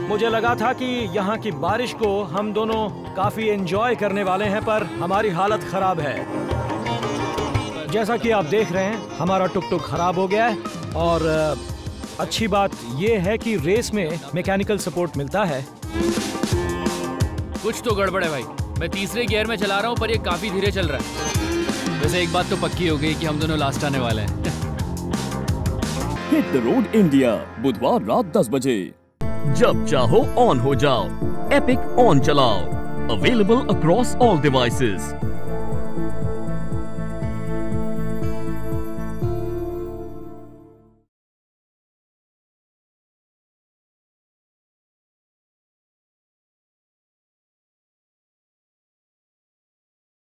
मुझे लगा था कि यहाँ की बारिश को हम दोनों काफ़ी एंजॉय करने वाले हैं पर हमारी हालत खराब है। जैसा कि आप देख रहे हैं हमारा टुक टुक खराब हो गया है और अच्छी बात यह है कि रेस में मैकेनिकल सपोर्ट मिलता है। कुछ तो गड़बड़ है भाई। मैं तीसरे गियर में चला रहा हूँ पर ये काफ़ी धीरे चल रहा है। वैसे एक बात तो पक्की हो गई कि हम दोनों लास्ट आने वाले हैं। हिट द रोड इंडिया बुधवार रात 10 बजे। जब चाहो ऑन हो जाओ। एपिक ऑन चलाओ। Available across all devices